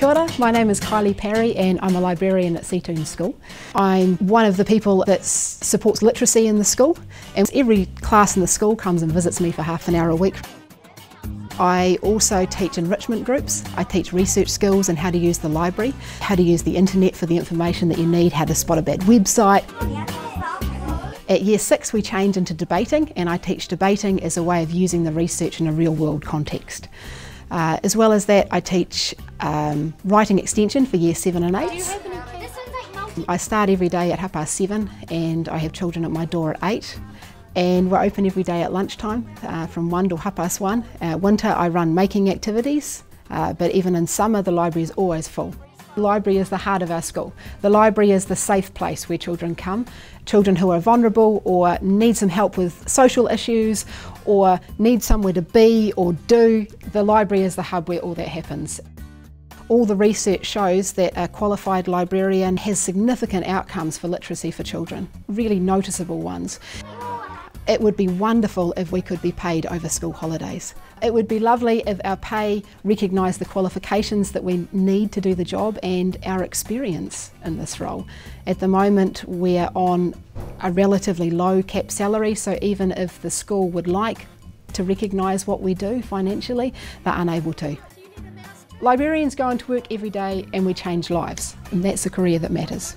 Kia ora, my name is Kylie Parry and I'm a librarian at Seatoun School. I'm one of the people that supports literacy in the school and every class in the school comes and visits me for half an hour a week. I also teach enrichment groups. I teach research skills and how to use the library, how to use the internet for the information that you need, how to spot a bad website. At year six we change into debating and I teach debating as a way of using the research in a real world context. Uh, as well as that I teach um, writing extension for year seven and eight. I start every day at half past seven and I have children at my door at eight and we're open every day at lunchtime uh, from 1 to half past 1. Uh, winter I run making activities, uh, but even in summer the library is always full. The library is the heart of our school. The library is the safe place where children come. Children who are vulnerable or need some help with social issues or need somewhere to be or do, the library is the hub where all that happens. All the research shows that a qualified librarian has significant outcomes for literacy for children, really noticeable ones. It would be wonderful if we could be paid over school holidays. It would be lovely if our pay recognised the qualifications that we need to do the job and our experience in this role. At the moment we're on a relatively low cap salary so even if the school would like to recognise what we do financially, they're unable to. Librarians go into work every day and we change lives and that's a career that matters.